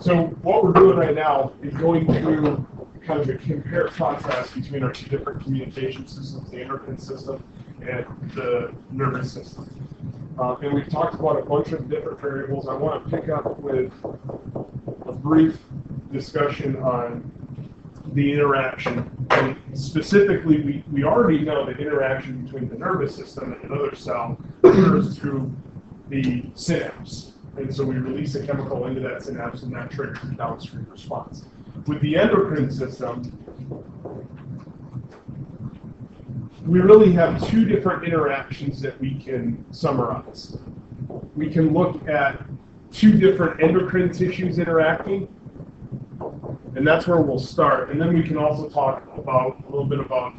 So what we're doing right now is going through kind of a compare contrast between our two different communication systems, the endocrine system and the nervous system. Uh, and we've talked about a bunch of different variables. I want to pick up with a brief discussion on the interaction. And specifically, we, we already know the interaction between the nervous system and another cell occurs through the synapse. And so we release a chemical into that synapse and that triggers a downstream response. With the endocrine system, we really have two different interactions that we can summarize. We can look at two different endocrine tissues interacting, and that's where we'll start. And then we can also talk about a little bit about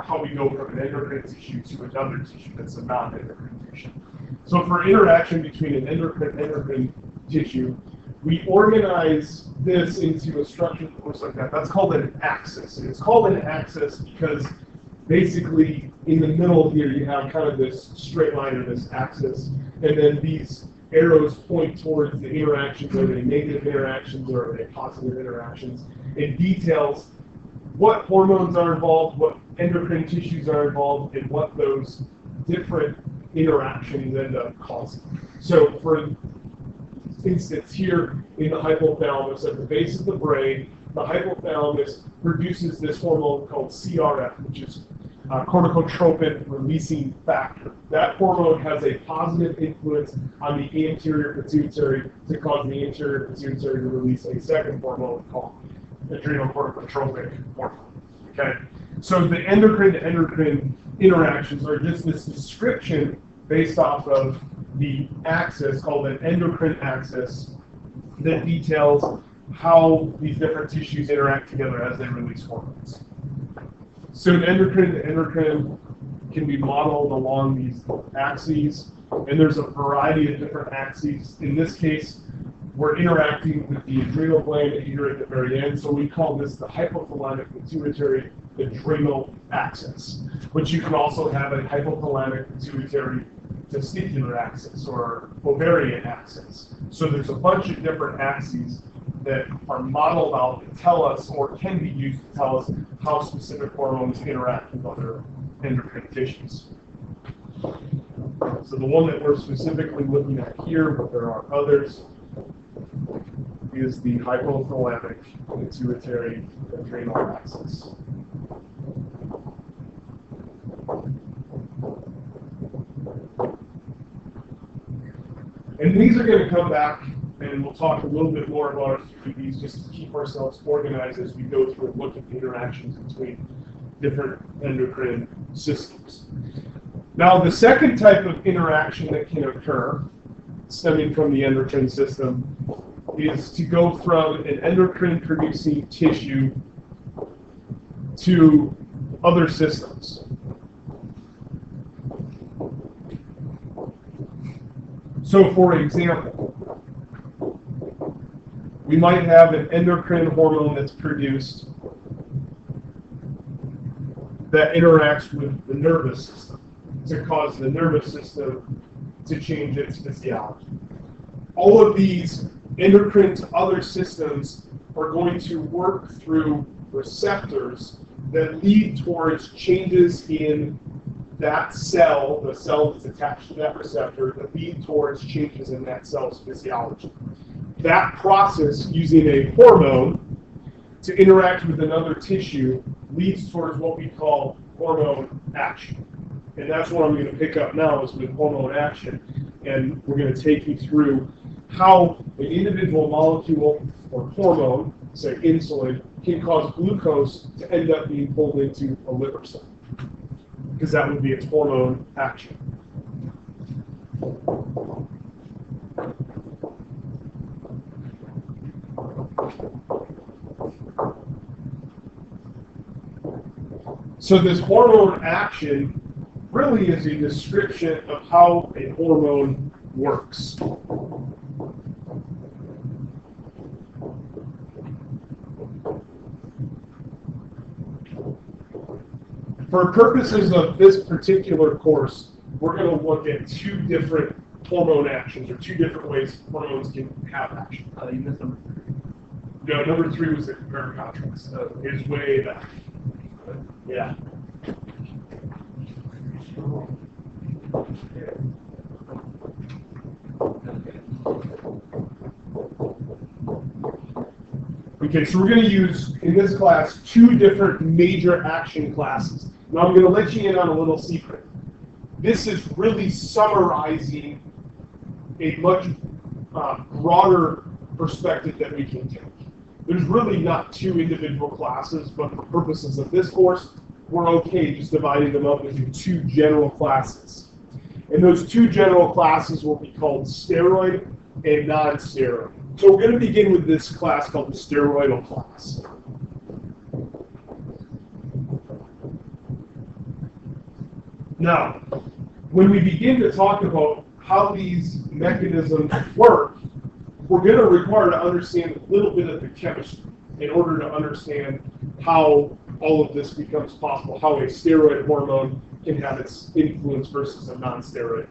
how we go from an endocrine tissue to another tissue that's a non-endocrine tissue. So for interaction between an endocrine and endocrine tissue, we organize this into a structure that looks like that. That's called an axis. And it's called an axis because basically in the middle here you have kind of this straight line or this axis, and then these arrows point towards the interactions, are they negative interactions or are they positive interactions. It details what hormones are involved, what endocrine tissues are involved, and what those different interactions end up causing. So for instance, here in the hypothalamus at the base of the brain, the hypothalamus produces this hormone called CRF, which is uh, corticotropin releasing factor. That hormone has a positive influence on the anterior pituitary to cause the anterior pituitary to release a second hormone called adrenocorticotropic hormone. Okay, so the endocrine to endocrine interactions are just this description based off of the axis called an endocrine axis that details how these different tissues interact together as they release hormones. So an endocrine to endocrine can be modeled along these axes, and there's a variety of different axes. In this case, we're interacting with the adrenal gland here at the very end, so we call this the hypothalamic pituitary adrenal axis. But you can also have a hypothalamic pituitary testicular axis or ovarian axis. So there's a bunch of different axes that are modeled out to tell us or can be used to tell us how specific hormones interact with other endocrine tissues. So the one that we're specifically looking at here, but there are others, is the hypothalamic pituitary adrenal axis. And these are going to come back, and we'll talk a little bit more about these just to keep ourselves organized as we go through and look at the interactions between different endocrine systems. Now, the second type of interaction that can occur stemming from the endocrine system is to go from an endocrine producing tissue to other systems. So, for example, we might have an endocrine hormone that's produced that interacts with the nervous system to cause the nervous system to change its physiology. All of these endocrine to other systems are going to work through receptors that lead towards changes in that cell, the cell that's attached to that receptor, that lead towards changes in that cell's physiology. That process using a hormone to interact with another tissue leads towards what we call hormone action. And that's what I'm going to pick up now is with hormone action. And we're going to take you through how an individual molecule or hormone, say insulin, can cause glucose to end up being pulled into a liver cell. Because that would be its hormone action. So this hormone action really is a description of how a hormone works. For purposes of this particular course, we're going to look at two different hormone actions or two different ways hormones can have action. Uh, you missed number three. No, number three was the comparative contrast. Uh, is way back. Yeah. Okay, so we're going to use, in this class, two different major action classes. Now I'm going to let you in on a little secret. This is really summarizing a much uh, broader perspective that we can take. There's really not two individual classes, but for purposes of this course, we're okay just dividing them up into two general classes. And those two general classes will be called steroid and non-steroid. So we're going to begin with this class called the steroidal class. Now, when we begin to talk about how these mechanisms work, we're going to require to understand a little bit of the chemistry in order to understand how all of this becomes possible, how a steroid hormone can have its influence versus a non-steroid.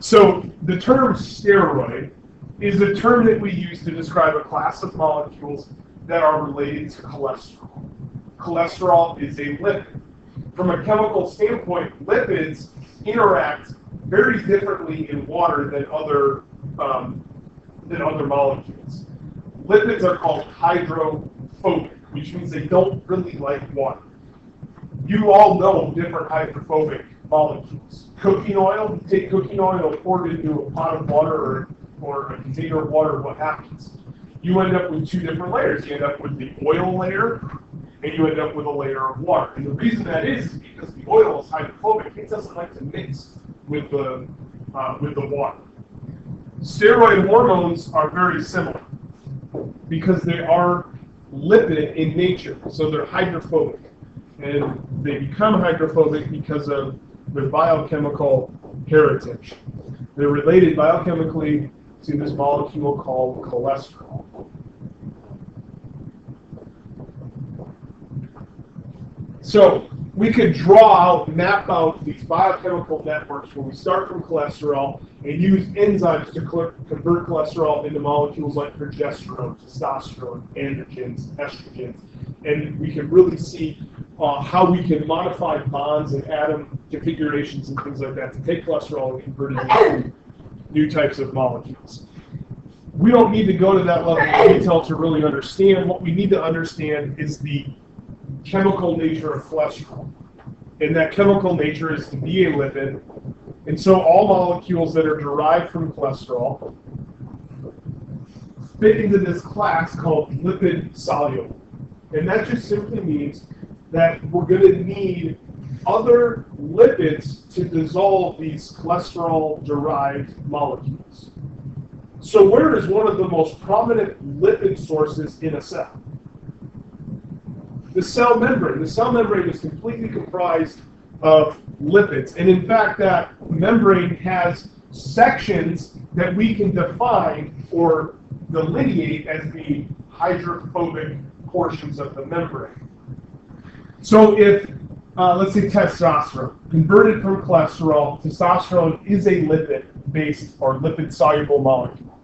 So the term steroid is a term that we use to describe a class of molecules that are related to cholesterol. Cholesterol is a lipid. From a chemical standpoint, lipids interact very differently in water than other um, than other molecules. Lipids are called hydrophobic, which means they don't really like water. You all know different hydrophobic molecules. Cooking oil, you take cooking oil, pour it into a pot of water or, or a container of water, what happens? You end up with two different layers. You end up with the oil layer, and you end up with a layer of water. And the reason that is, is because the oil is hydrophobic. It doesn't like to mix with the, uh, with the water. Steroid hormones are very similar because they are lipid in nature, so they're hydrophobic. And they become hydrophobic because of their biochemical heritage. They're related biochemically to this molecule called cholesterol. So we could draw out, map out these biochemical networks where we start from cholesterol and use enzymes to convert cholesterol into molecules like progesterone, testosterone, androgens, estrogens. And we can really see uh, how we can modify bonds and atom configurations and things like that to take cholesterol and convert it into new types of molecules. We don't need to go to that level of detail to really understand. What we need to understand is the chemical nature of cholesterol. And that chemical nature is to be a lipid. And so all molecules that are derived from cholesterol fit into this class called lipid soluble. And that just simply means that we're going to need other lipids to dissolve these cholesterol derived molecules. So, where is one of the most prominent lipid sources in a cell? The cell membrane. The cell membrane is completely comprised of lipids. And in fact, that membrane has sections that we can define or delineate as the hydrophobic portions of the membrane. So if, uh, let's say testosterone, converted from cholesterol, testosterone is a lipid-based or lipid-soluble molecule.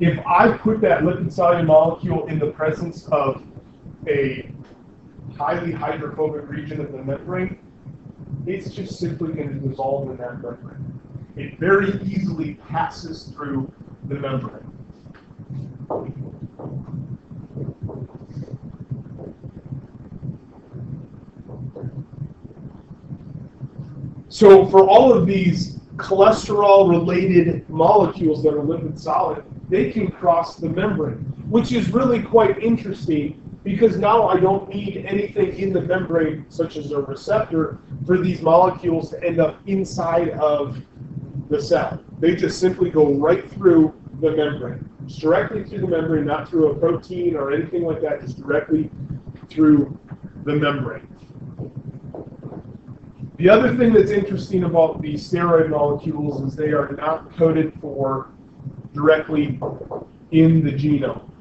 If I put that lipid-soluble molecule in the presence of a highly hydrophobic region of the membrane, it's just simply going to dissolve in that membrane. It very easily passes through the membrane. So for all of these cholesterol-related molecules that are lipid soluble, they can cross the membrane, which is really quite interesting because now I don't need anything in the membrane, such as a receptor, for these molecules to end up inside of the cell. They just simply go right through the membrane, just directly through the membrane, not through a protein or anything like that, just directly through the membrane. The other thing that's interesting about these steroid molecules is they are not coded for directly in the genome.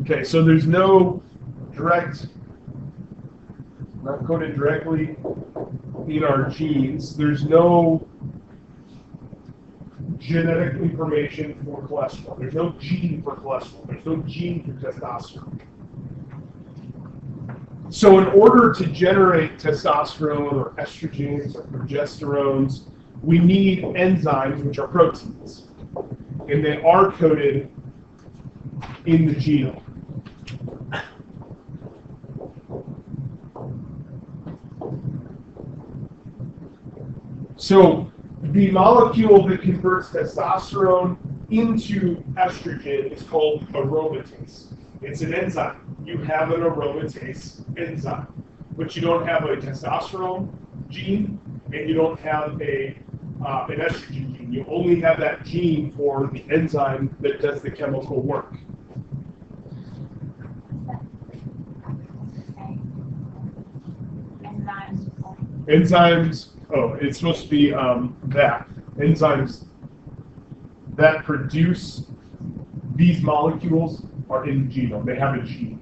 Okay, so there's no direct, not coded directly in our genes. There's no genetic information for cholesterol. There's no gene for cholesterol. There's no gene for testosterone. So in order to generate testosterone or estrogens or progesterones, we need enzymes, which are proteins. And they are coded in the genome. So the molecule that converts testosterone into estrogen is called aromatase. It's an enzyme. You have an aromatase enzyme, but you don't have a testosterone gene, and you don't have a uh, an estrogen gene. You only have that gene for the enzyme that does the chemical work. Enzymes, oh, it's supposed to be um, that. Enzymes that produce these molecules are in the genome. They have a gene.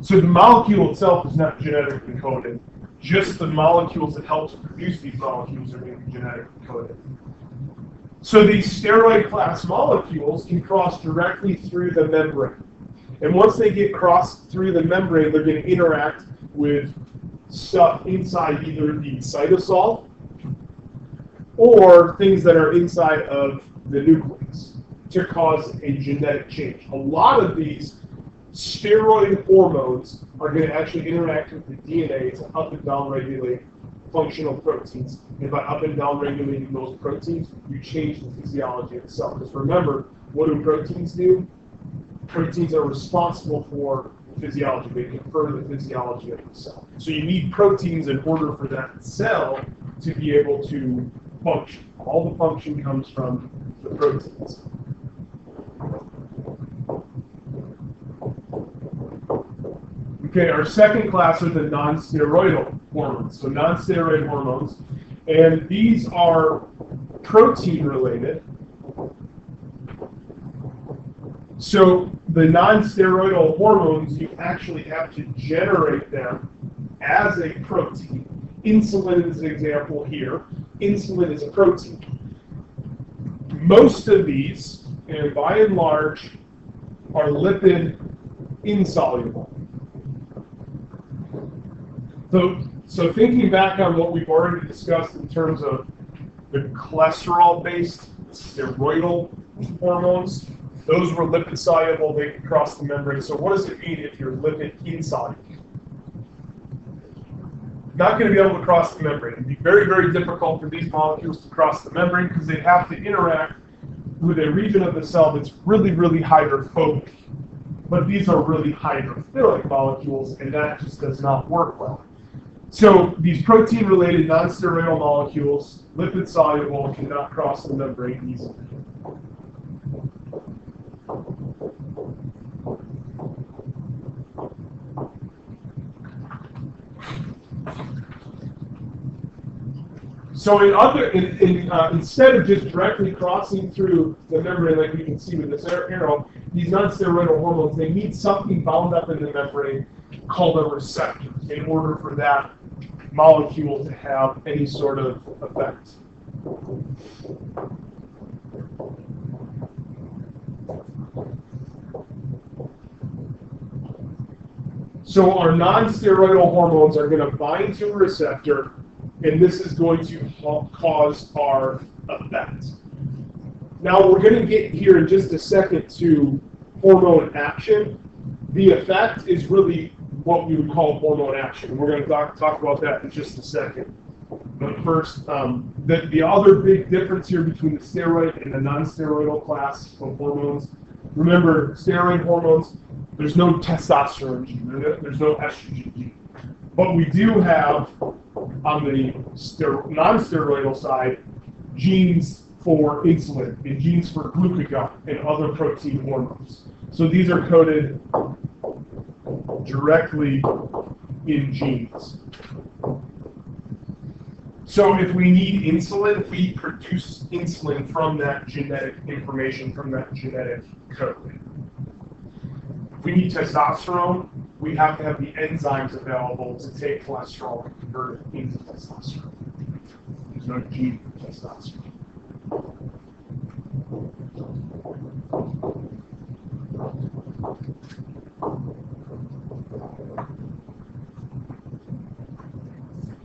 So the molecule itself is not genetically coded. Just the molecules that help to produce these molecules are genetically coded. So these steroid class molecules can cross directly through the membrane. And once they get crossed through the membrane, they're going to interact with stuff inside either the cytosol or things that are inside of the nucleus to cause a genetic change. A lot of these steroid hormones are going to actually interact with the DNA to up and down regulate functional proteins. And by up and down regulating those proteins, you change the physiology of the cell. Because remember, what do proteins do? Proteins are responsible for physiology. They confer the physiology of the cell. So you need proteins in order for that cell to be able to function. All the function comes from the proteins. Okay, our second class are the non-steroidal hormones. So non-steroid hormones, and these are protein related. So the non-steroidal hormones, you actually have to generate them as a protein. Insulin is an example here. Insulin is a protein. Most of these, and by and large, are lipid insoluble. So, so thinking back on what we've already discussed in terms of the cholesterol-based steroidal hormones, those were lipid soluble, they could cross the membrane. So what does it mean if you're lipid insoluble? Not going to be able to cross the membrane. It'd be very, very difficult for these molecules to cross the membrane because they have to interact with a region of the cell that's really, really hydrophobic. But these are really hydrophilic molecules, and that just does not work well. So these protein-related non-steroidal molecules, lipid-soluble, cannot cross the membrane easily. So in other, in, in, uh, instead of just directly crossing through the membrane like we can see with this arrow, these non-steroidal hormones, they need something bound up in the membrane called a receptor in order for that molecule to have any sort of effect. So our non-steroidal hormones are going to bind to a receptor, and this is going to cause our effect. Now we're going to get here in just a second to hormone action. The effect is really what we would call hormone action. We're going to talk, talk about that in just a second. But first, um, the, the other big difference here between the steroid and the non-steroidal class of hormones, remember, steroid hormones, there's no testosterone gene, there's no estrogen gene. But we do have, on the non-steroidal side, genes for insulin and genes for glucagon and other protein hormones. So these are coded directly in genes. So if we need insulin, we produce insulin from that genetic information, from that genetic code. We need testosterone, we have to have the enzymes available to take cholesterol and convert it into testosterone. There's no gene for testosterone.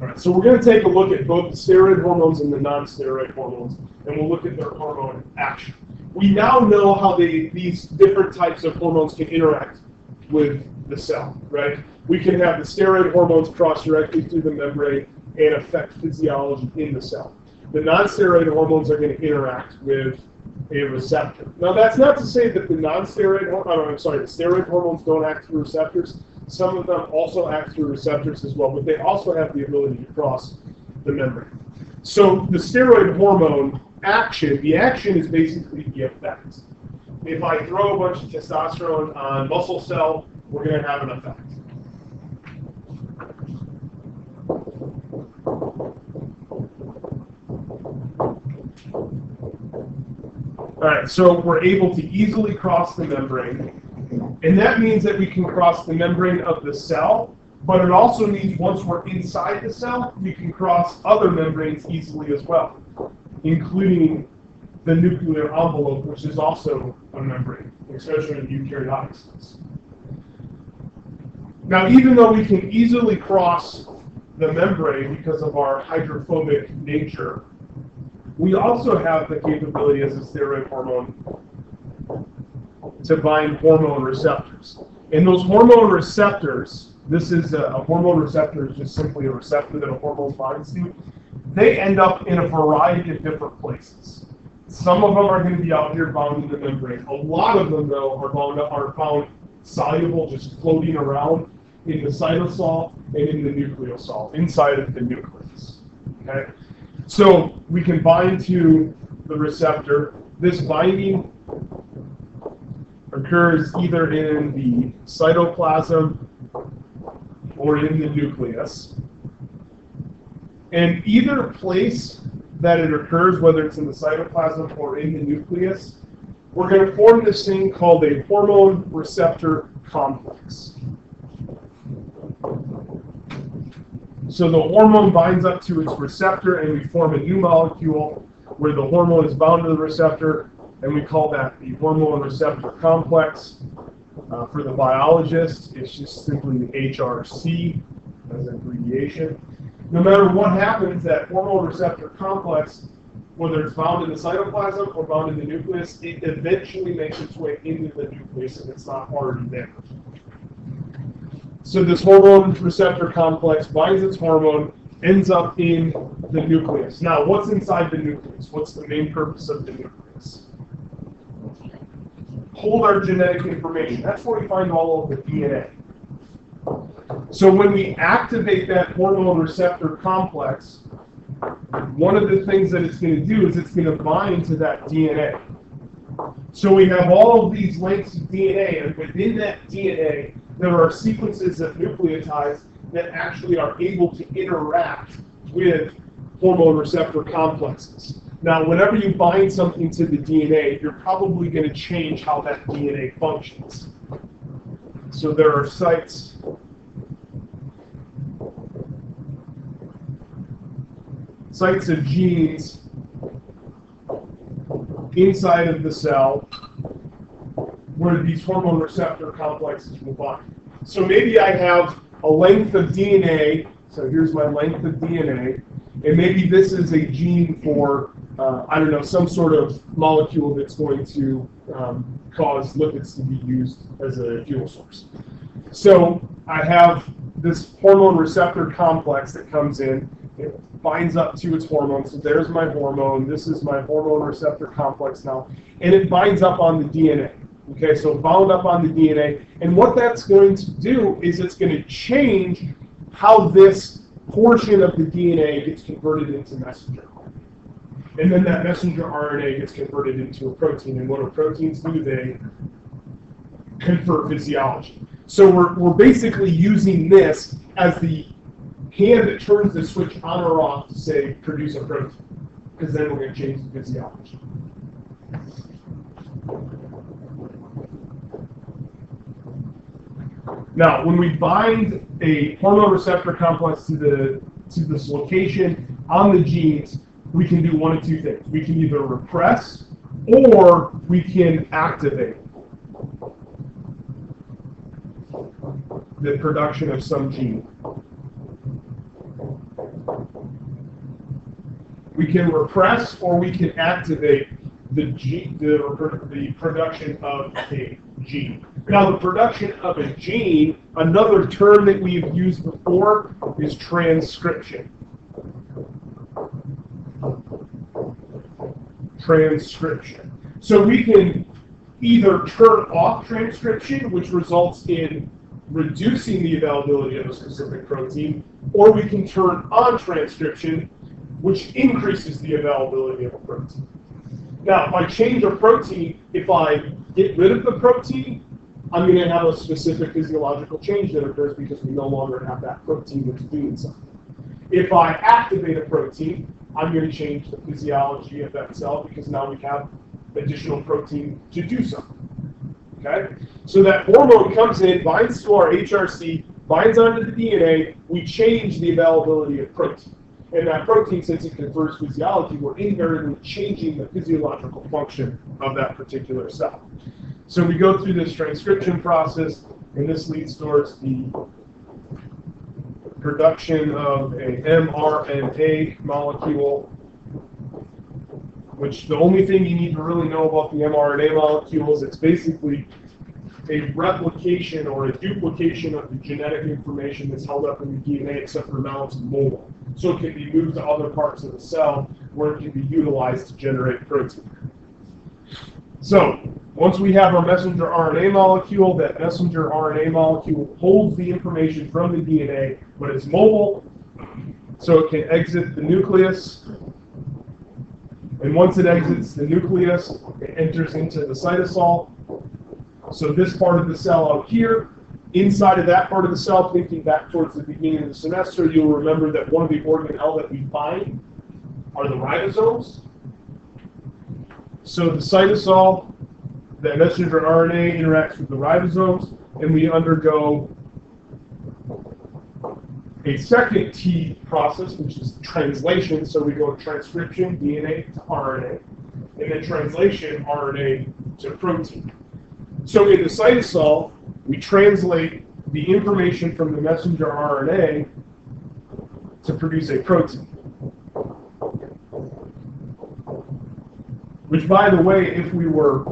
All right, so we're going to take a look at both the steroid hormones and the non-steroid hormones, and we'll look at their hormone action. We now know how they, these different types of hormones can interact with the cell, right? We can have the steroid hormones cross directly through the membrane and affect physiology in the cell. The non-steroid hormones are going to interact with a receptor. Now, that's not to say that the non-steroid, oh, I'm sorry, the steroid hormones don't act through receptors. Some of them also act through receptors as well, but they also have the ability to cross the membrane. So the steroid hormone action, the action is basically the effect. If I throw a bunch of testosterone on muscle cell, we're going to have an effect. All right, so we're able to easily cross the membrane. And that means that we can cross the membrane of the cell, but it also means once we're inside the cell, we can cross other membranes easily as well, including the nuclear envelope, which is also a membrane, especially in eukaryotic cells. Now, even though we can easily cross the membrane because of our hydrophobic nature, we also have the capability as a steroid hormone to bind hormone receptors. And those hormone receptors, this is a, a, hormone receptor is just simply a receptor that a hormone binds to. They end up in a variety of different places. Some of them are going to be out here bound in the membrane. A lot of them, though, are bound are found soluble, just floating around in the cytosol and in the nucleosol, inside of the nucleus. Okay, so we can bind to the receptor. This binding occurs either in the cytoplasm or in the nucleus. And either place that it occurs, whether it's in the cytoplasm or in the nucleus, we're going to form this thing called a hormone receptor complex. So the hormone binds up to its receptor and we form a new molecule where the hormone is bound to the receptor and we call that the hormone receptor complex. Uh, for the biologist, it's just simply the HRC as an abbreviation. No matter what happens, that hormone receptor complex, whether it's bound in the cytoplasm or bound in the nucleus, it eventually makes its way into the nucleus if it's not already there. So this hormone receptor complex binds its hormone, ends up in the nucleus. Now, what's inside the nucleus? What's the main purpose of the nucleus? hold our genetic information. That's where we find all of the DNA. So when we activate that hormone receptor complex, one of the things that it's going to do is it's going to bind to that DNA. So we have all of these lengths of DNA, and within that DNA, there are sequences of nucleotides that actually are able to interact with hormone receptor complexes. Now, whenever you bind something to the DNA, you're probably going to change how that DNA functions. So there are sites. Sites of genes inside of the cell where these hormone receptor complexes will bind. So maybe I have a length of DNA, so here's my length of DNA, and maybe this is a gene for uh, I don't know, some sort of molecule that's going to um, cause lipids to be used as a fuel source. So I have this hormone receptor complex that comes in. It binds up to its hormone. So there's my hormone. This is my hormone receptor complex now. And it binds up on the DNA. Okay, so bound up on the DNA. And what that's going to do is it's going to change how this portion of the DNA gets converted into messenger and then that messenger RNA gets converted into a protein. And what do proteins do? They convert physiology. So we're, we're basically using this as the hand that turns the switch on or off to say produce a protein, because then we're going to change the physiology. Now, when we bind a hormone receptor complex to the to this location on the genes, we can do one of two things. We can either repress or we can activate the production of some gene. We can repress or we can activate the gene, the, the production of a gene. Now, the production of a gene, another term that we've used before is transcription. Transcription. So we can either turn off transcription, which results in reducing the availability of a specific protein, or we can turn on transcription, which increases the availability of a protein. Now, if I change a protein, if I get rid of the protein, I'm going to have a specific physiological change that occurs because we no longer have that protein that's doing something. If I activate a protein, I'm going to change the physiology of that cell because now we have additional protein to do something. Okay? So that hormone comes in, binds to our HRC, binds onto the DNA, we change the availability of protein. And that protein, since it confers physiology, we're invariably changing the physiological function of that particular cell. So we go through this transcription process, and this leads towards the production of a mRNA molecule, which the only thing you need to really know about the mRNA molecule is it's basically a replication or a duplication of the genetic information that's held up in the DNA, except for now it's mobile. So it can be moved to other parts of the cell where it can be utilized to generate protein. So once we have our messenger RNA molecule, that messenger RNA molecule holds the information from the DNA, but it's mobile, so it can exit the nucleus. And once it exits the nucleus, it enters into the cytosol. So this part of the cell out here, inside of that part of the cell, thinking back towards the beginning of the semester, you'll remember that one of the organelle that we find are the ribosomes. So the cytosol, the messenger RNA interacts with the ribosomes, and we undergo a second T process, which is translation. So we go transcription, DNA to RNA, and then translation, RNA to protein. So in the cytosol, we translate the information from the messenger RNA to produce a protein. Which, by the way, if we were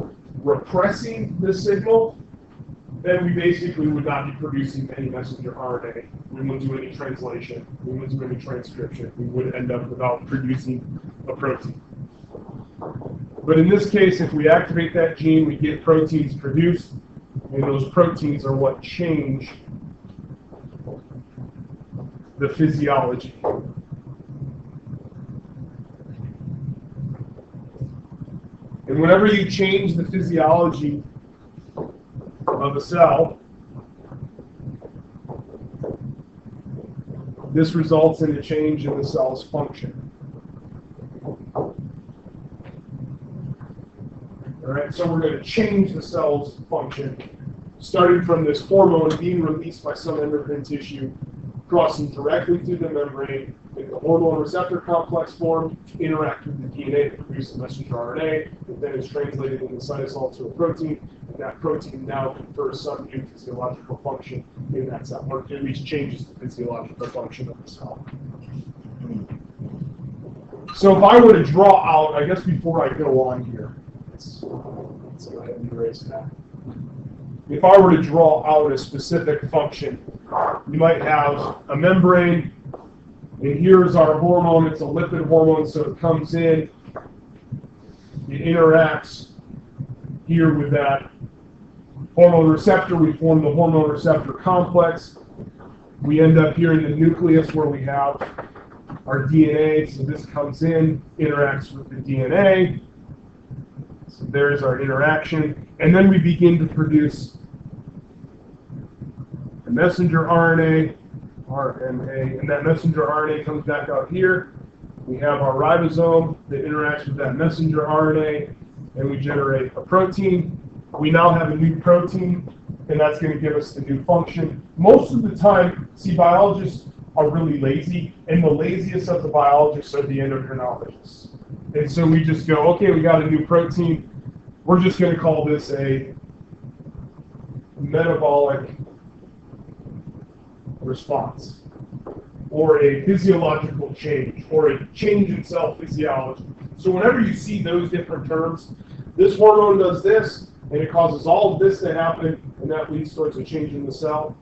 repressing the signal, then we basically would not be producing any messenger RNA. We wouldn't do any translation. We wouldn't do any transcription. We would end up without producing a protein. But in this case, if we activate that gene, we get proteins produced, and those proteins are what change the physiology. And whenever you change the physiology of a cell, this results in a change in the cell's function. All right, so we're going to change the cell's function, starting from this hormone being released by some endocrine tissue, crossing directly through the membrane, in the hormone receptor complex form, interact with the DNA to produce the messenger RNA, that then is translated in the cytosol to a protein, and that protein now confers some new physiological function in that cell, or at least changes the physiological function of the cell. So if I were to draw out, I guess before I go on here, let's, let's go ahead and erase that. If I were to draw out a specific function, you might have a membrane and here's our hormone. It's a lipid hormone, so it comes in, it interacts here with that hormone receptor. We form the hormone receptor complex. We end up here in the nucleus where we have our DNA. So this comes in, interacts with the DNA. So there's our interaction. And then we begin to produce a messenger RNA RNA, and that messenger RNA comes back out here. We have our ribosome that interacts with that messenger RNA, and we generate a protein. We now have a new protein, and that's going to give us the new function. Most of the time, see, biologists are really lazy, and the laziest of the biologists are the endocrinologists. And so we just go, okay, we got a new protein. We're just going to call this a metabolic response, or a physiological change, or a change in cell physiology. So whenever you see those different terms, this hormone does this, and it causes all of this to happen, and that leads towards a change in the cell.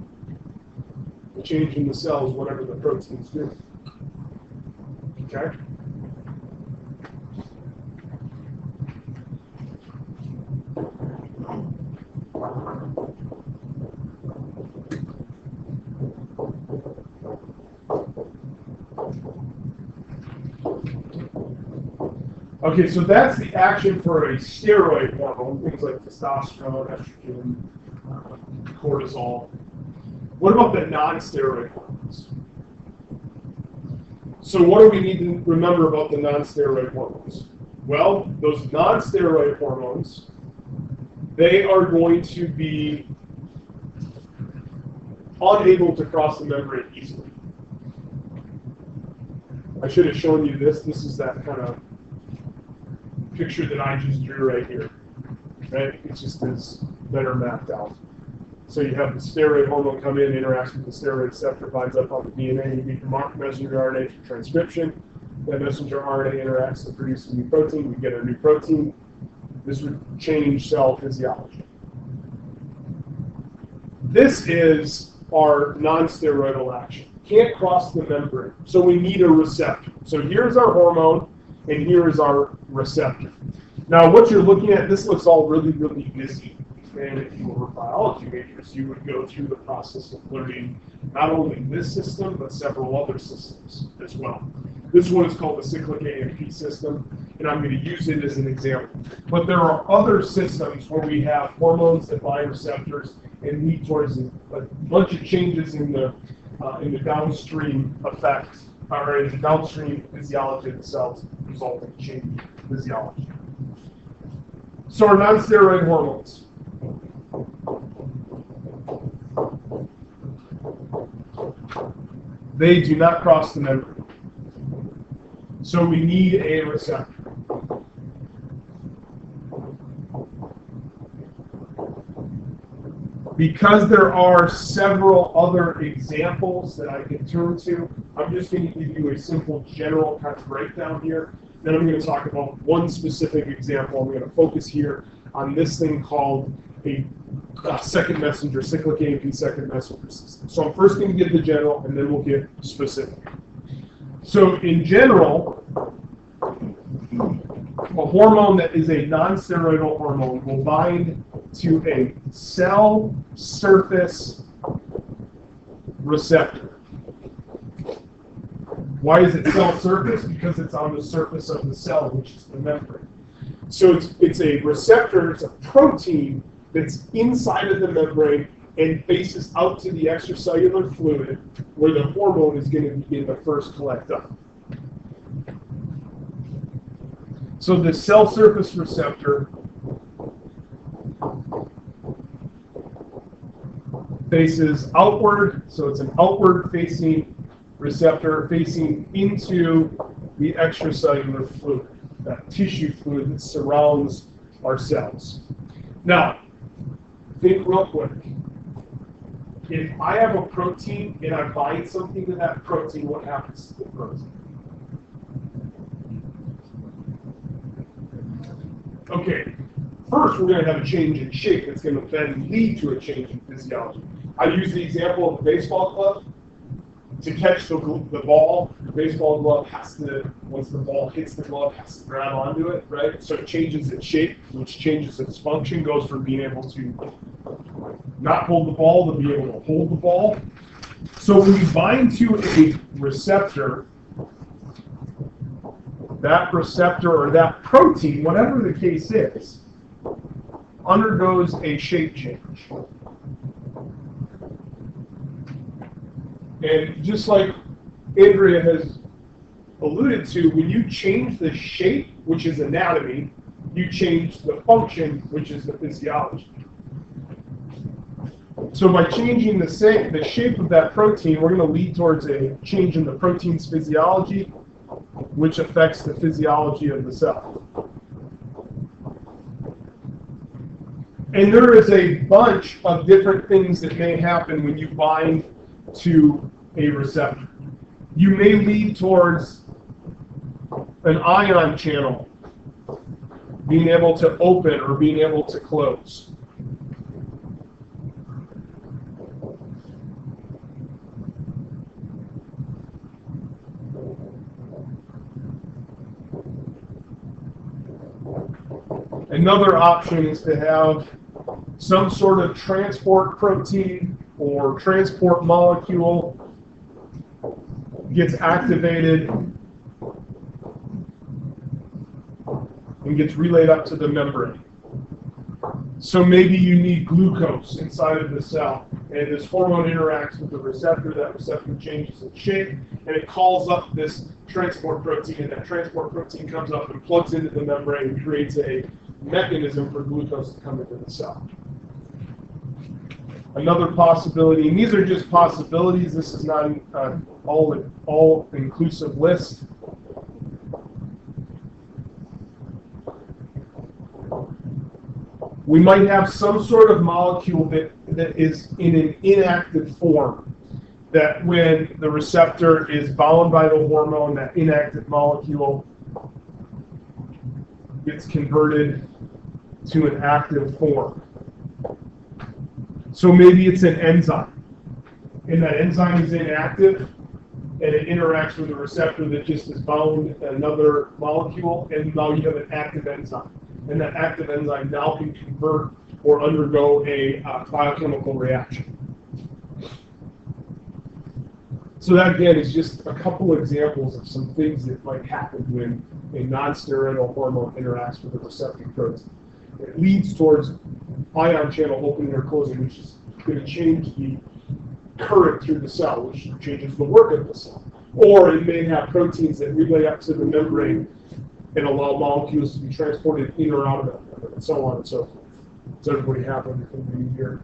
The change in the cell is whatever the proteins do. Okay? Okay, so that's the action for a steroid hormone, things like testosterone, estrogen, uh, cortisol. What about the non-steroid hormones? So what do we need to remember about the non-steroid hormones? Well, those non-steroid hormones, they are going to be unable to cross the membrane easily. I should have shown you this. This is that kind of picture that I just drew right here. Right? It just is better mapped out. So you have the steroid hormone come in, interacts with the steroid receptor, binds up on the DNA, you get your messenger RNA for transcription. That messenger RNA interacts to produce a new protein. We get a new protein. This would change cell physiology. This is our non-steroidal action. Can't cross the membrane, so we need a receptor. So here's our hormone, and here is our receptor. Now, what you're looking at, this looks all really, really busy. And if you were biology majors, you would go through the process of learning not only this system, but several other systems as well. This one is called the cyclic AMP system, and I'm going to use it as an example. But there are other systems where we have hormones that bind receptors and lead towards a, bunch of changes in the uh, in the downstream effects, or in downstream physiology of the cells, resulting in change physiology. So our non-steroid hormones. They do not cross the membrane. So we need a receptor. Because there are several other examples that I can turn to, I'm just going to give you a simple general kind of breakdown here. Then I'm going to talk about one specific example. I'm going to focus here on this thing called a uh, second messenger, cyclic AMP second messenger system. So I'm first going to give the general, and then we'll get specific. So in general, a hormone that is a non-steroidal hormone will bind to a cell surface receptor. Why is it cell surface? Because it's on the surface of the cell, which is the membrane. So it's, it's a receptor, it's a protein that's inside of the membrane and faces out to the extracellular fluid where the hormone is going to begin to first collect up. So the cell surface receptor faces outward, so it's an outward facing receptor facing into the extracellular fluid, that tissue fluid that surrounds our cells. Now, think real quick. If I have a protein and I bind something to that protein, what happens to the protein? Okay, first we're going to have a change in shape that's going to then lead to a change in physiology. I use the example of a baseball glove. To catch the, the ball, the baseball glove has to, once the ball hits the glove, has to grab onto it, right? So it changes its shape, which changes its function, goes from being able to not hold the ball to be able to hold the ball. So when you bind to a receptor, that receptor or that protein, whatever the case is, undergoes a shape change. And just like Andrea has alluded to, when you change the shape, which is anatomy, you change the function, which is the physiology. So by changing the, sa- the shape of that protein, we're going to lead towards a change in the protein's physiology, which affects the physiology of the cell. And there is a bunch of different things that may happen when you bind to a receptor. You may lead towards an ion channel being able to open or being able to close. Another option is to have some sort of transport protein or transport molecule gets activated and gets relayed up to the membrane. So maybe you need glucose inside of the cell, and this hormone interacts with the receptor. That receptor changes its shape, and it calls up this transport protein, and that transport protein comes up and plugs into the membrane and creates a mechanism for glucose to come into the cell. Another possibility, and these are just possibilities. This is not an uh, all all inclusive list. we might have some sort of molecule that, that is in an inactive form. That when the receptor is bound by the hormone, that inactive molecule gets converted to an active form. So maybe it's an enzyme, and that enzyme is inactive, and it interacts with a receptor that just is bound another molecule, and now you have an active enzyme and that active enzyme now can convert or undergo a uh, biochemical reaction. So that again is just a couple examples of some things that might happen when a non-steroidal hormone interacts with a receptor protein. It leads towards ion channel opening or closing, which is going to change the current through the cell, which changes the work of the cell. Or it may have proteins that relay up to the membrane and allow molecules to be transported in or out of it, and so on and so forth. Does everybody have everything we here?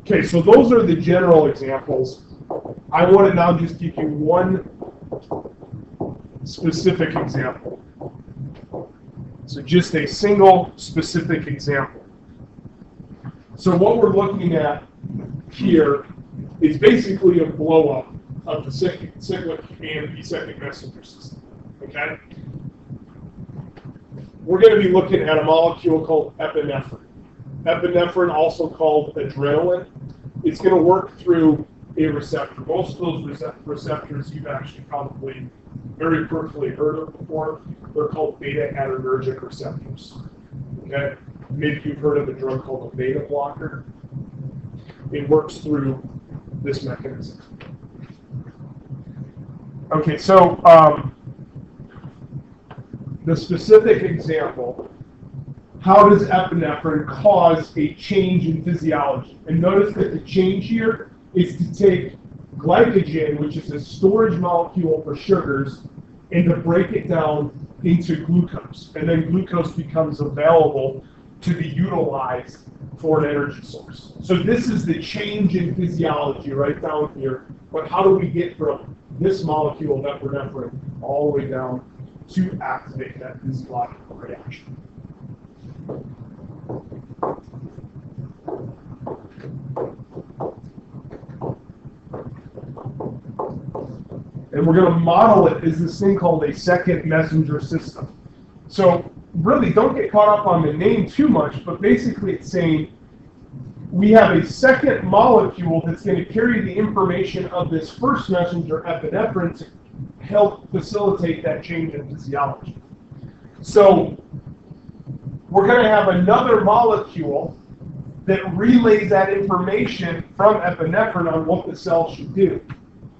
Okay, so those are the general examples. I want to now just give you one specific example. So just a single specific example. So what we're looking at here is basically a blow-up of the cyclic, cyclic and acyclic messenger system. Okay? We're going to be looking at a molecule called epinephrine. Epinephrine, also called adrenaline, it's going to work through a receptor. Most of those receptors you've actually probably very peripherally heard of before. They're called beta adrenergic receptors. Okay? Maybe you've heard of a drug called a beta blocker. It works through this mechanism. Okay, so um, the specific example, how does epinephrine cause a change in physiology? And notice that the change here is to take glycogen, which is a storage molecule for sugars, and to break it down into glucose. And then glucose becomes available to be utilized for an energy source. So this is the change in physiology right down here. But how do we get from this molecule, epinephrine, all the way down to activate that physiological reaction. And we're going to model it as this thing called a second messenger system. So really, don't get caught up on the name too much, but basically it's saying we have a second molecule that's going to carry the information of this first messenger epinephrine to help facilitate that change in physiology. So we're going to have another molecule that relays that information from epinephrine on what the cell should do.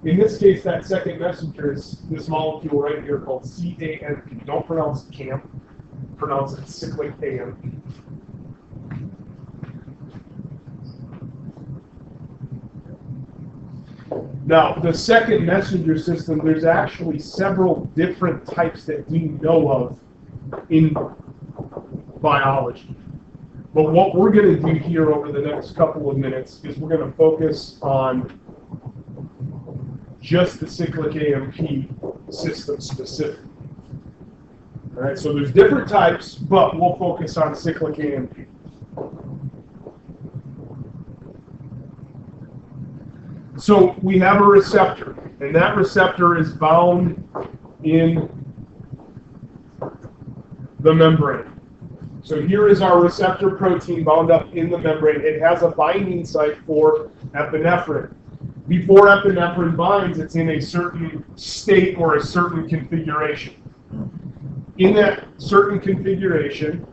In this case, that second messenger is this molecule right here called CAMP. Don't pronounce it CAMP, pronounce it cyclic AMP. Now, the second messenger system, there's actually several different types that we know of in biology. But what we're going to do here over the next couple of minutes is we're going to focus on just the cyclic AMP system specific. All right, so there's different types, but we'll focus on cyclic AMP. So we have a receptor, and that receptor is bound in the membrane. So here is our receptor protein bound up in the membrane. It has a binding site for epinephrine. Before epinephrine binds, it's in a certain state or a certain configuration. In that certain configuration,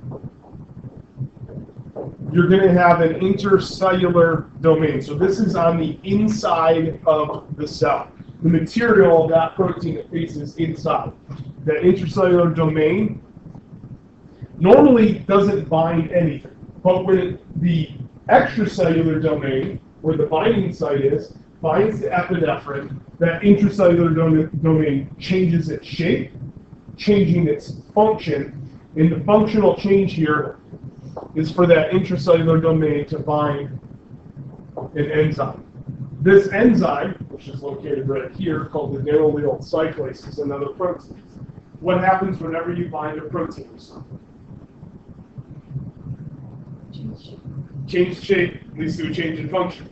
you're going to have an intracellular domain. So this is on the inside of the cell. The material of that protein that faces inside. That intracellular domain normally doesn't bind anything. But when the extracellular domain, where the binding site is, binds to epinephrine, that intracellular domain changes its shape, changing its function. And the functional change here is for that intracellular domain to bind an enzyme. This enzyme, which is located right here, called the adenylyl cyclase, is another protein. What happens whenever you bind a protein or something? Change shape leads to a change in function.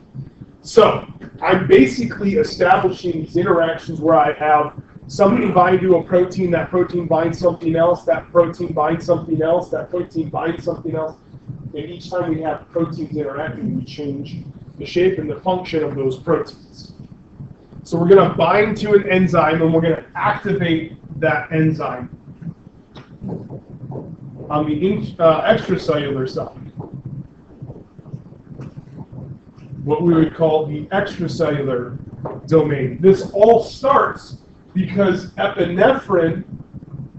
So I'm basically establishing these interactions where I have something bind to a protein, that protein binds something else, that protein binds something else, that protein binds something else. And each time we have proteins interacting, we change the shape and the function of those proteins. So we're going to bind to an enzyme and we're going to activate that enzyme on the uh, extracellular side. What we would call the extracellular domain. This all starts because epinephrine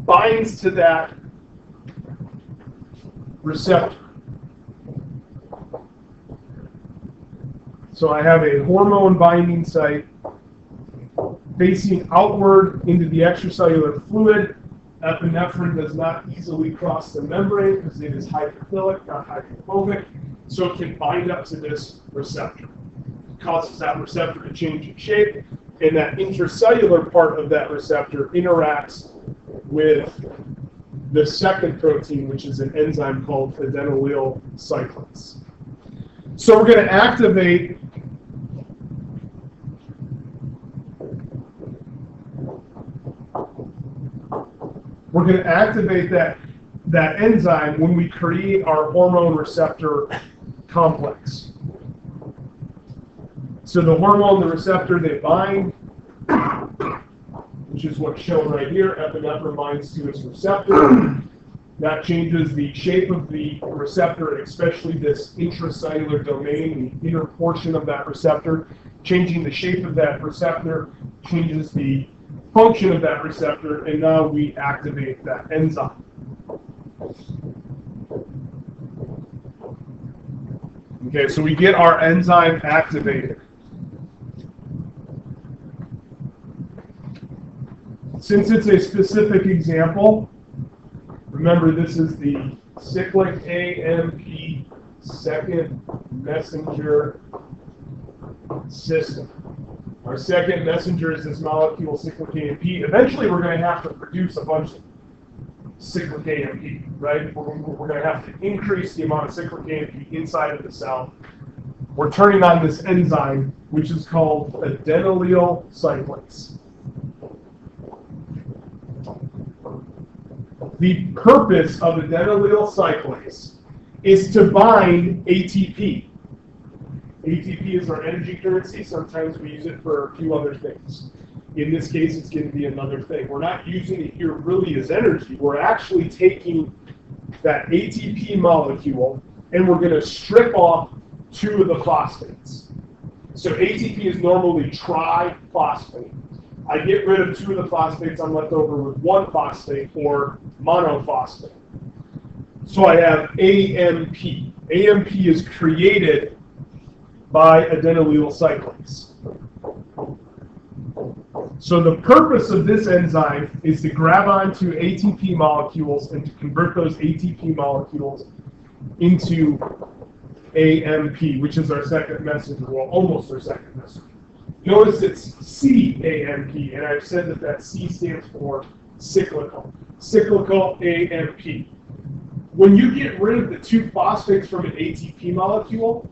binds to that receptor. So I have a hormone binding site facing outward into the extracellular fluid. Epinephrine does not easily cross the membrane because it is hydrophilic, not hydrophobic, so it can bind up to this receptor. It causes that receptor to change its shape, and that intracellular part of that receptor interacts with the second protein, which is an enzyme called adenylyl cyclase. So we're going to activate we're going to activate that that enzyme when we create our hormone receptor complex. So the hormone, the receptor, they bind, which is what's shown right here. Epinephrine binds to its receptor. That changes the shape of the receptor, especially this intracellular domain, the inner portion of that receptor. Changing the shape of that receptor changes the function of that receptor, and now we activate that enzyme. Okay, so we get our enzyme activated. Since it's a specific example, remember this is the cyclic AMP second messenger system. Our second messenger is this molecule cyclic AMP. Eventually, we're going to have to produce a bunch of cyclic AMP, right? We're, we're going to have to increase the amount of cyclic AMP inside of the cell. We're turning on this enzyme, which is called adenylyl cyclase. The purpose of adenylyl cyclase is to bind ATP. ATP is our energy currency. Sometimes we use it for a few other things. In this case, it's going to be another thing. We're not using it here really as energy. We're actually taking that ATP molecule and we're going to strip off two of the phosphates. So ATP is normally triphosphate. I get rid of two of the phosphates, I'm left over with one phosphate or monophosphate. So I have AMP. AMP is created by adenylyl cyclase. So the purpose of this enzyme is to grab onto ATP molecules and to convert those ATP molecules into AMP, which is our second messenger, well, almost our second messenger. Notice it's CAMP, and I've said that that C stands for cyclical. Cyclical AMP. When you get rid of the two phosphates from an ATP molecule,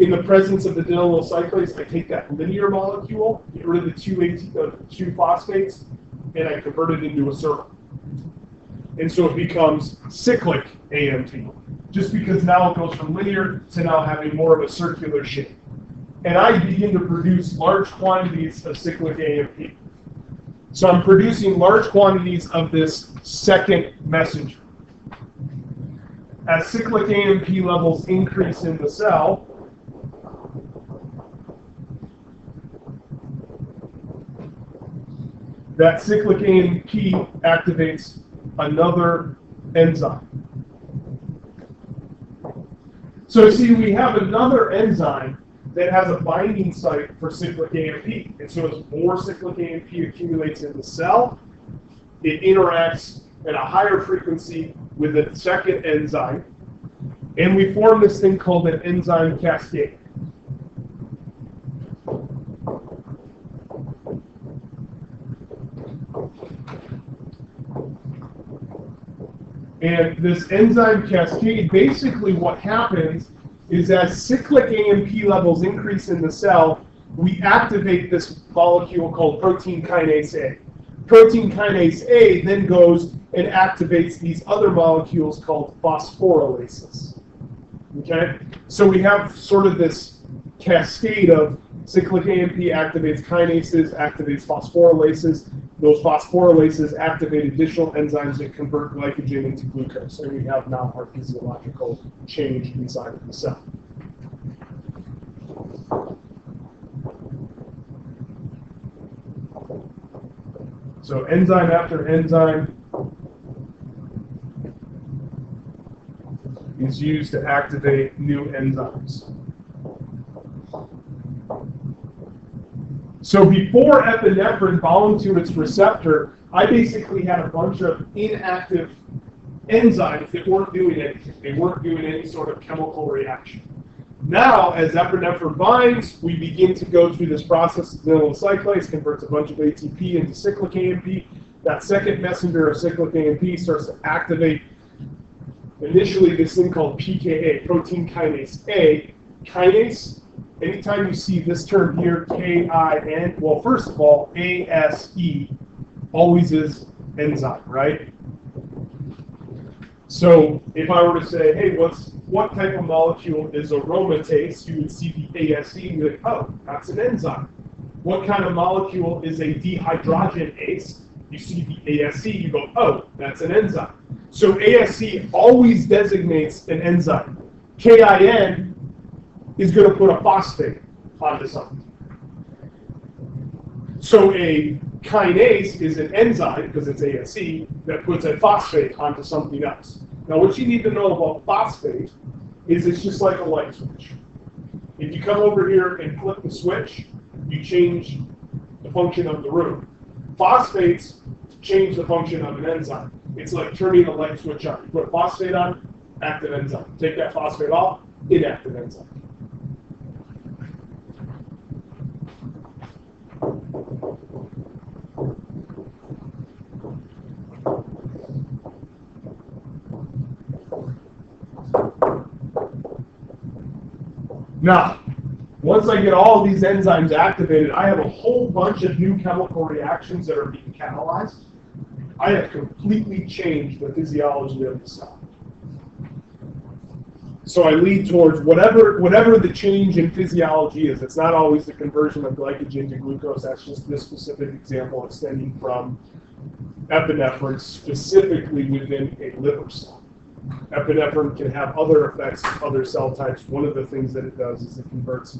in the presence of the adenylyl cyclase, I take that linear molecule, get rid of the two, uh, two phosphates, and I convert it into a circle. And so it becomes cyclic AMP, just because now it goes from linear to now having more of a circular shape. And I begin to produce large quantities of cyclic AMP. So I'm producing large quantities of this second messenger. As cyclic AMP levels increase in the cell, that cyclic AMP activates another enzyme. So you see, we have another enzyme that has a binding site for cyclic AMP. And so as more cyclic AMP accumulates in the cell, it interacts at a higher frequency with the second enzyme. And we form this thing called an enzyme cascade. And this enzyme cascade, basically what happens is as cyclic AMP levels increase in the cell, we activate this molecule called protein kinase A. Protein kinase A then goes and activates these other molecules called phosphorylases. Okay? So we have sort of this cascade of cyclic AMP activates kinases, activates phosphorylases. Those phosphorylases activate additional enzymes that convert glycogen into glucose. And we have now our physiological change inside of the cell. So enzyme after enzyme is used to activate new enzymes. So before epinephrine bound to its receptor, I basically had a bunch of inactive enzymes that weren't doing anything. They weren't doing any sort of chemical reaction. Now, as epinephrine binds, we begin to go through this process. Adenylyl cyclase converts a bunch of ATP into cyclic AMP. That second messenger of cyclic AMP starts to activate initially this thing called PKA, protein kinase A. Kinase anytime you see this term here, K-I-N, well, first of all, A-S-E always is enzyme, right? So if I were to say, hey, what's what type of molecule is aromatase, you would see the ASE and be like, oh, that's an enzyme. What kind of molecule is a dehydrogenase? You see the ASE, you go, oh, that's an enzyme. So ASE always designates an enzyme. KIN is going to put a phosphate on onto something. So a kinase is an enzyme, because it's ASE, that puts a phosphate onto something else. Now what you need to know about phosphate is it's just like a light switch. If you come over here and flip the switch, you change the function of the room. Phosphates change the function of an enzyme. It's like turning a light switch on. You put a phosphate on, active enzyme. Take that phosphate off, inactive enzyme. Now, once I get all these enzymes activated, I have a whole bunch of new chemical reactions that are being catalyzed. I have completely changed the physiology of the cell. So I lead towards whatever whatever the change in physiology is. It's not always the conversion of glycogen to glucose. That's just this specific example extending from epinephrine specifically within a liver cell. Epinephrine can have other effects on other cell types. One of the things that it does is it converts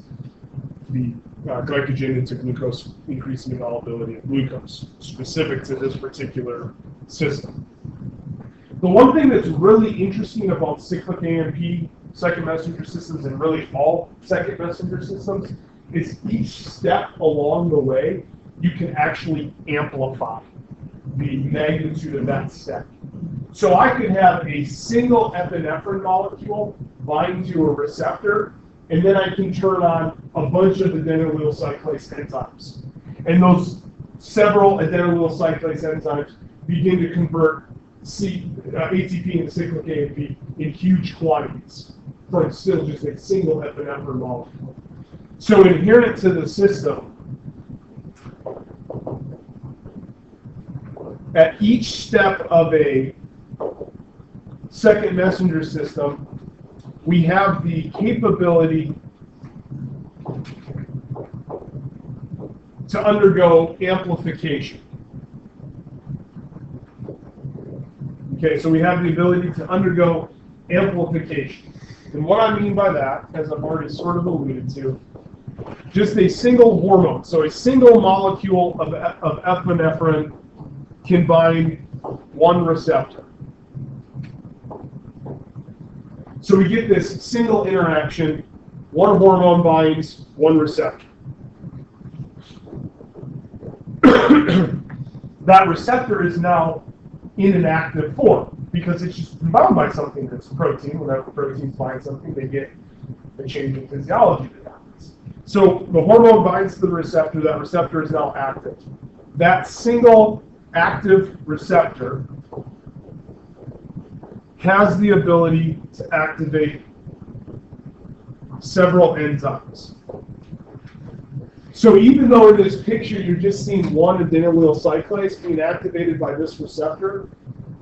the uh, glycogen into glucose, increasing the availability of glucose, specific to this particular system. The one thing that's really interesting about cyclic AMP second messenger systems and really all second messenger systems is each step along the way you can actually amplify the magnitude of that step. So I could have a single epinephrine molecule bind to a receptor, and then I can turn on a bunch of adenylyl cyclase enzymes. And those several adenylyl cyclase enzymes begin to convert C, uh, ATP into cyclic AMP in huge quantities from still just a single epinephrine molecule. So inherent to the system, at each step of a second messenger system, we have the capability to undergo amplification. Okay, so we have the ability to undergo amplification. And what I mean by that, as I've already sort of alluded to, just a single hormone, so a single molecule of, of epinephrine can bind one receptor. So we get this single interaction, one hormone binds one receptor. that receptor is now in an active form because it's just bound by something that's a protein. Whenever proteins bind something, they get a change in physiology that happens. So the hormone binds to the receptor, that receptor is now active. That single active receptor has the ability to activate several enzymes. So even though in this picture you're just seeing one adenylyl cyclase being activated by this receptor,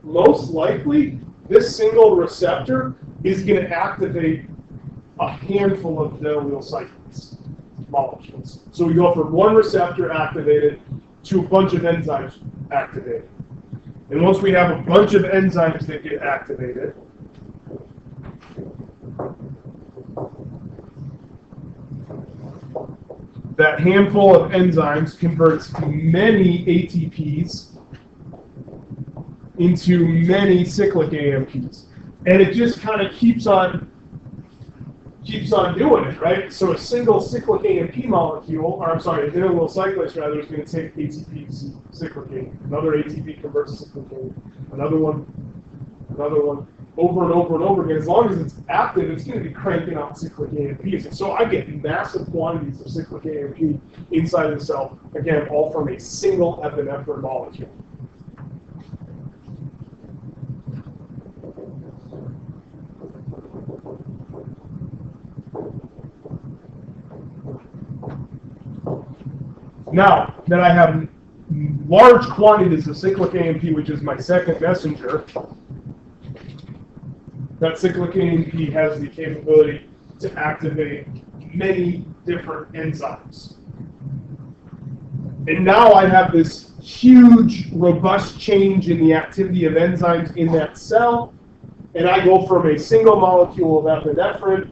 most likely this single receptor is going to activate a handful of adenylyl cyclase molecules. So we go from one receptor activated to a bunch of enzymes activated. And once we have a bunch of enzymes that get activated, that handful of enzymes converts many ATPs into many cyclic AMPs. And it just kind of keeps on keeps on doing it, right? So a single cyclic AMP molecule, or I'm sorry, a adenylyl cyclase rather, is going to take ATP cyclic. Another ATP converts to cyclic. Another one, another one, over and over and over again. As long as it's active, it's going to be cranking out cyclic AMPs. And so I get massive quantities of cyclic AMP inside the cell, again, all from a single epinephrine molecule. Now that I have large quantities of cyclic AMP, which is my second messenger, that cyclic AMP has the capability to activate many different enzymes. And now I have this huge, robust change in the activity of enzymes in that cell, and I go from a single molecule of epinephrine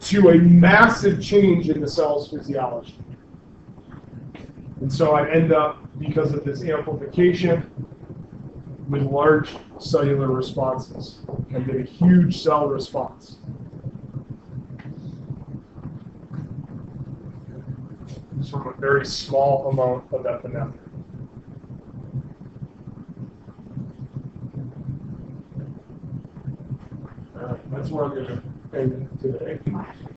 to a massive change in the cell's physiology. And so I end up, because of this amplification, with large cellular responses. I get a huge cell response. Just from a very small amount of epinephrine. That's where I'm going to end today.